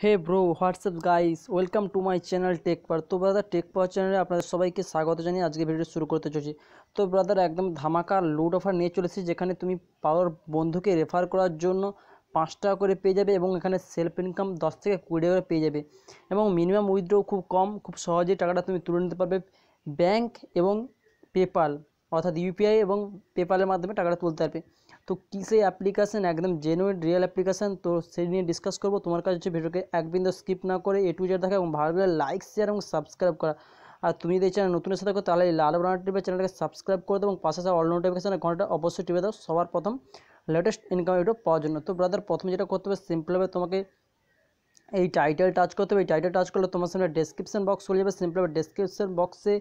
Hey bro what's up guys welcome to my channel tech power তো brother take পাওয়ার চ্যানেলে আপনাদের সবাইকে স্বাগত জানিয়ে আজকে ভিডিও শুরু করতে চলেছি। তো ব্রাদার একদম ধামাকা লুড অফার নিয়ে চলেছি, যেখানে তুমি পাওয়ার বন্ধুকে রেফার করার জন্য পাঁচ টাকা করে পেয়ে যাবে এবং এখানে সেলফ ইনকাম দশ থেকে কুড়ি টাকা করে পেয়ে যাবে। এবং মিনিমাম উইথড্র খুব কম, খুব সহজেই টাকাটা তুমি তুলে নিতে পারবে ব্যাংক এবং পেপাল অর্থাৎ ইউপিআই এবং পেপালের মাধ্যমে টাকাটা তুলতে পারবে। তো কী সেই অ্যাপ্লিকেশান একদম জেনুইন রিয়েল অ্যাপ্লিকেশান তো সেই নিয়ে ডিসকাস করব। তোমার কাছে হচ্ছে ভিডিওকে এক বিন্দু স্কিপ না করে এ টু জেড দেখা এবং ভালো করে লাইক শেয়ার এবং সাবস্ক্রাইব করা। আর তুমি যদি চ্যানেল নতুন এসে থাকো, তাহলে লাল বানার টিপে চ্যানেলটাকে সাবস্ক্রাইব করে দাও এবং পাশে আসা অল নোটিফিকেশানের ঘণ্টা অবশ্যই টিপে দাও। সবার প্রথম লেটেস্ট ইনকাম ভিডিও পাওয়ার জন্য। তো ব্রাদার প্রথমে যেটা করতে হবে সিম্পলভাবে তোমাকে এই টাইটেল টাচ করতে হবে। এই টাইটেল টাচ করলে তোমার সামনে ডেসক্রিপশন বক্স চলে যাবে। সিম্পলভাবে ডেসক্রিপশন বক্সে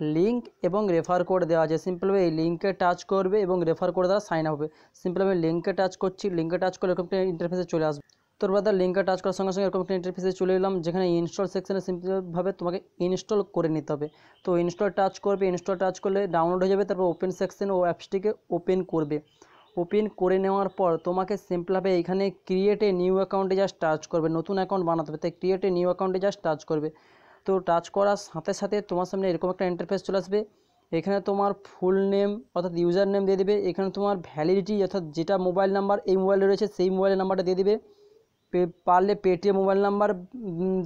লিঙ্ক এবং রেফার কোড দেওয়া আছে। সিম্পলভাবে এই লিঙ্কে টাচ করবে এবং রেফার কোড দ্বারা সাইন আপ হবে। সিম্পলভাবে লিঙ্কে টাচ করছি লিঙ্কে টাচ করলে এরকম একটা ইন্টারফেসে চলে আসবে। তোর বাদে লিঙ্কে টাচ করার সঙ্গে সঙ্গে এরকম একটা ইন্টারফেসে চলে এলাম, যেখানে ইনস্টল সেকশনে সিম্পলভাবে তোমাকে ইনস্টল করে নিতে হবে। তো ইনস্টল টাচ করবে ইনস্টল টাচ করলে ডাউনলোড হয়ে যাবে, তারপর ওপেন সেকশন ও অ্যাপসটিকে ওপেন করবে। ওপেন করে নেওয়ার পর তোমাকে সিম্পলভাবে এখানে ক্রিয়েটে নিউ অ্যাকাউন্টে জাস্ট টাচ করবে, নতুন অ্যাকাউন্ট বানাতে হবে। তাই ক্রিয়েটে নিউ অ্যাকাউন্টে জাস্ট টাচ করবে। তো টাচ করার সাথে সাথে তোমার সামনে এরকম একটা ইন্টারফেস চলে আসবে। এখানে তোমার ফুল নেম অর্থাৎ ইউজার নেম দিয়ে দেবে। এখানে তোমার ভ্যালিডিটি অর্থাৎ যেটা মোবাইল নাম্বার এই মোবাইলে রয়েছে, সেই মোবাইল নাম্বারটা দিয়ে দিবে। পারলে পেটিএম মোবাইল নাম্বার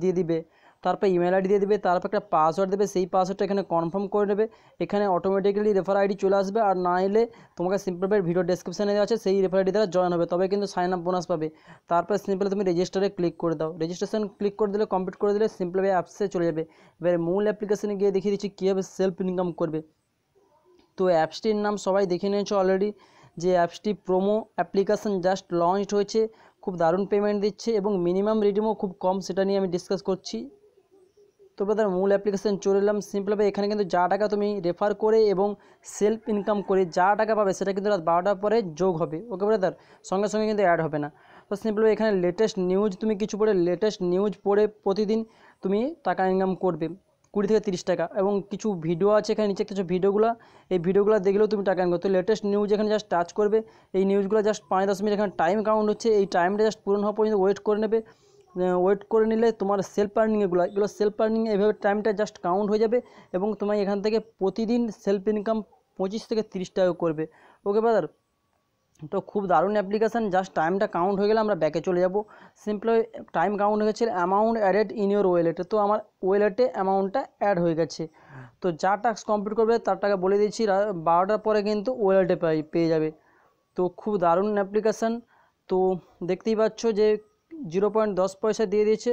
দিয়ে দিবে। তারপর ইমেল আইডি দিয়ে দেবে, তারপর একটা পাসওয়ার্ড দেবে, সেই পাসওয়ার্ডটা এখানে কনফার্ম করে নেবে। এখানে অটোমেটিক্যালি রেফার আইডি চলে আসবে আর না এলে তোমাকে সিম্পলভাবে ভিডিও ডেসক্রিপশানে দেওয়া আছে, সেই রেফার আইডি দ্বারা জয়েন হবে, তবে কিন্তু সাইন আপ বোনাস পাবে। তারপর সিম্পলি তুমি রেজিস্টারে ক্লিক করে দাও। রেজিস্ট্রেশন ক্লিক করে দিলে কমপ্লিট করে দিলে সিম্পলভাবে অ্যাপসে চলে যাবে। এবারে মূল অ্যাপ্লিকেশনে গিয়ে দেখিয়ে দিচ্ছি কীভাবে সেলফ ইনকাম করবে। তো অ্যাপসটির নাম সবাই দেখে নিয়েছো অলরেডি যে অ্যাপসটি প্রোমো অ্যাপ্লিকেশান জাস্ট লঞ্চড হয়েছে, খুব দারুণ পেমেন্ট দিচ্ছে এবং মিনিমাম রিডিমও খুব কম, সেটা নিয়ে আমি ডিসকাস করছি। তো ব্রাদার মূল অ্যাপ্লিকেশান চলে এলাম। সিম্পলভাবে এখানে কিন্তু যা টাকা তুমি রেফার করে এবং সেলফ ইনকাম করে যা টাকা পাবে, সেটা কিন্তু রাত বারোটার পরে যোগ হবে। ওকে ব্রাদার সঙ্গে সঙ্গে কিন্তু অ্যাড হবে না। তো সিম্পলভাবে এখানে লেটেস্ট নিউজ তুমি কিছু পড়ে লেটেস্ট নিউজ পড়ে প্রতিদিন তুমি টাকা ইনকাম করবে। কুড়ি থেকে তিরিশ টাকা। এবং কিছু ভিডিও আছে এখানে, নিচে কিছু ভিডিওগুলো এই ভিডিওগুলো দেখলেও তুমি টাকা ইনকাম তো লেটেস্ট নিউজ এখানে জাস্ট টাচ করবে। এই নিউজগুলো জাস্ট পাঁচ দশ মিনিট এখানে টাইম কাউন্ট হচ্ছে। এই টাইমটা জাস্ট পূরণ হওয়া পর্যন্ত ওয়েট করে নেবে। ওয়েট করে নিলে তোমার সেলফ আর্নিং এগুলো এগুলো সেলফ আর্নিং এভাবে টাইমটা জাস্ট কাউন্ট হয়ে যাবে এবং তোমার এখান থেকে প্রতিদিন সেলফ ইনকাম পঁচিশ থেকে তিরিশ টাকা করবে। ওকে ব্রাদার তো খুব দারুণ অ্যাপ্লিকেশান জাস্ট টাইমটা কাউন্ট হয়ে গেলে আমরা ব্যাকে চলে যাব। সিম্পলি টাইম কাউন্ট হয়ে গেছে অ্যামাউন্ট অ্যাডেড ইন ইউর ওয়েলেটে তো আমার ওয়েলেটে অ্যামাউন্টটা অ্যাড হয়ে গেছে। তো যা টাস্ক কমপ্লিট করবে, তার টাকা বলে দিচ্ছি বারোটার পরে কিন্তু ওয়েলেটে পেয়ে যাবে। তো খুব দারুণ অ্যাপ্লিকেশান তো দেখতেই পাচ্ছ যে জিরো পয়েন্ট দশ পয়সা দিয়ে দিয়েছে।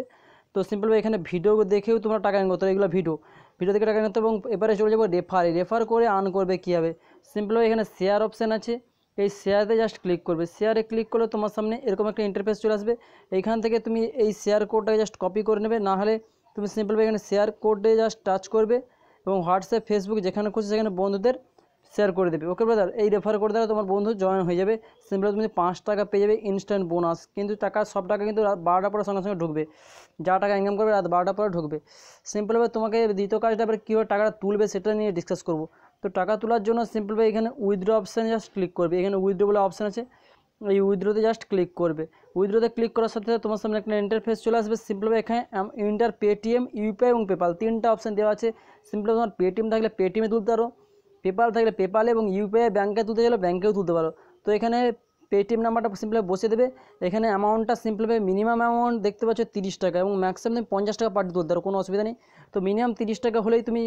তো সিম্পলভাবে এখানে ভিডিও দেখেও তোমরা টাকা ইন এগুলো ভিডিও ভিডিও দেখে টাকা নিতে এবং এবারে চলে যাব রেফারে রেফার করে আর্ন করবে কীভাবে সিম্পলভাবে এখানে শেয়ার অপশান আছে। এই শেয়ারে জাস্ট ক্লিক করবে। শেয়ারে ক্লিক করলে তোমার সামনে এরকম একটা ইন্টারফেস চলে আসবে। এইখান থেকে তুমি এই শেয়ার কোডটাকে জাস্ট কপি করে নেবে। না হলে তুমি সিম্পলভাবে এখানে শেয়ার কোডে জাস্ট টাচ করবে এবং হোয়াটসঅ্যাপ ফেসবুক যেখানে খুশি সেখানে বন্ধুদের শেয়ার করে দেবে। ওকে ব্রাদার এই রেফার করে দ্বারা তোমার বন্ধু জয়েন হয়ে যাবে। সিম্পল তুমি পাঁচ টাকা পেয়ে যাবে ইনস্ট্যান্ট বোনাস কিন্তু টাকা, সব টাকা কিন্তু রাত বারোটা পরে সঙ্গে সঙ্গে ঢুকবে। যা টাকা ইনকাম করবে, রাত বারোটা পরে ঢুকবে। সিম্পলভাবে তোমাকে দ্বিতীয় কাজটা এবার কীভাবে টাকাটা তুলবে সেটা নিয়ে ডিসকাস করব। তো টাকা তোলার জন্য সিম্পলভাবে এখানে উইথড্র অপশানে জাস্ট ক্লিক করবে। এখানে উইথড্র বলে অপশান আছে। এই উইথড্রোতে জাস্ট ক্লিক করবে। উইথড্রোতে ক্লিক করার সাথে সাথে তোমার সামনে একটা ইন্টারফেস চলে আসবে। সিম্পলভাবে এখানে ইন্টার পেটিএম ইউপিআই এবং পেপাল তিনটা অপশান দেওয়া আছে। সিম্পল তোমার পেটিএম থাকলে পেটিএমে তুলতে পারো। পেপাল থাকলে পেপালে এবং ইউপিআই ব্যাঙ্কে তুলতে গেলে ব্যাঙ্কেও তুলতে পারো। তো এখানে পেটিএম নাম্বারটা সিম্পলভাবে বসে দেবে। এখানে অ্যামাউন্টটা সিম্পলভাবে মিনিমাম অ্যামাউন্ট দেখতে পাচ্ছ তিরিশ টাকা এবং ম্যাক্সিমাম তুমি পঞ্চাশ টাকা পার তুলতে পারো, কোনো অসুবিধা নেই। তো মিনিমাম তিরিশ টাকা হলেই তুমি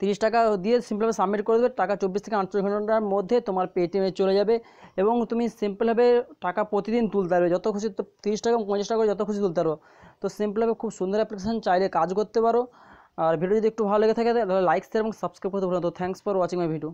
তিরিশ টাকা দিয়ে সিম্পলভাবে সাবমিট করে দেবে। টাকা চব্বিশ থেকে আটচল্লিশ ঘণ্টার মধ্যে তোমার পেটিএমে চলে যাবে এবং তুমি সিম্পলভাবে টাকা প্রতিদিন তুলতে পারবে। যত খুশি তো তিরিশ টাকা এবং পঞ্চাশ টাকা যত খুশি তুলতে পারো। তো সিম্পলভাবে খুব সুন্দর অ্যাপ্লিকেশান চাইলে কাজ করতে পারো। আর ভিডিও যদি একটু ভালো লেগে থাকে, তাহলে লাইক শেয়ার এবং সাবস্ক্রাইব করতে ভুলো তো thanks for watching my video